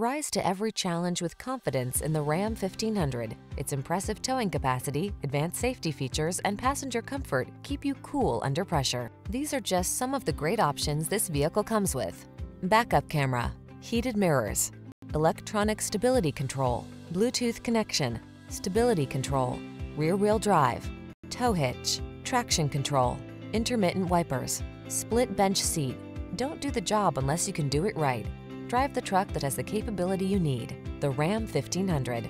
Rise to every challenge with confidence in the Ram 1500. Its impressive towing capacity, advanced safety features, and passenger comfort keep you cool under pressure. These are just some of the great options this vehicle comes with. Backup camera, heated mirrors, electronic stability control, Bluetooth connection, stability control, rear wheel drive, tow hitch, traction control, intermittent wipers, split bench seat. Don't do the job unless you can do it right. Drive the truck that has the capability you need. The Ram 1500.